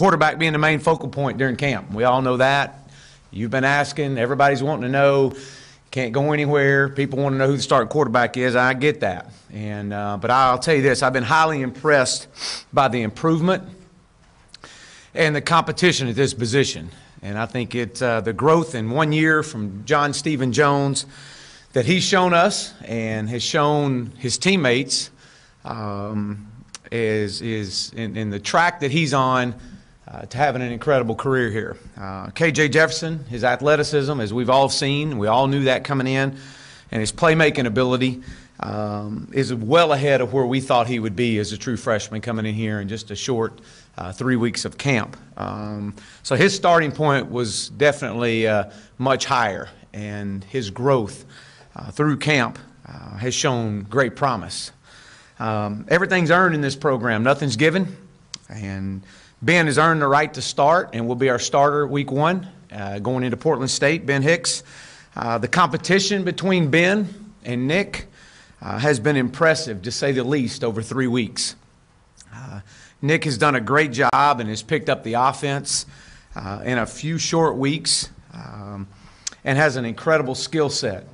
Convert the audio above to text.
quarterback being the main focal point during camp. We all know that. You've been asking, everybody's wanting to know. Can't go anywhere. People want to know who the starting quarterback is. I get that. And, uh, but I'll tell you this I've been highly impressed by the improvement and the competition at this position. And I think it, uh, the growth in one year from John Stephen Jones that he's shown us and has shown his teammates um, is, is in, in, the track that he's on uh, to having an incredible career here. Uh, KJ Jefferson, his athleticism, as we've all seen, we all knew that coming in, and his playmaking ability um, is well ahead of where we thought he would be as a true freshman coming in here in just a short uh, three weeks of camp. Um, so his starting point was definitely uh, much higher, and his growth uh, through camp uh, has shown great promise. Um, everything's earned in this program, nothing's given, and Ben has earned the right to start and will be our starter week one uh, going into Portland State. Ben Hicks. Uh, the competition between Ben and Nick uh, has been impressive, to say the least, over three weeks. Uh, Nick has done a great job and has picked up the offense uh, in a few short weeks um, and has an incredible skill set.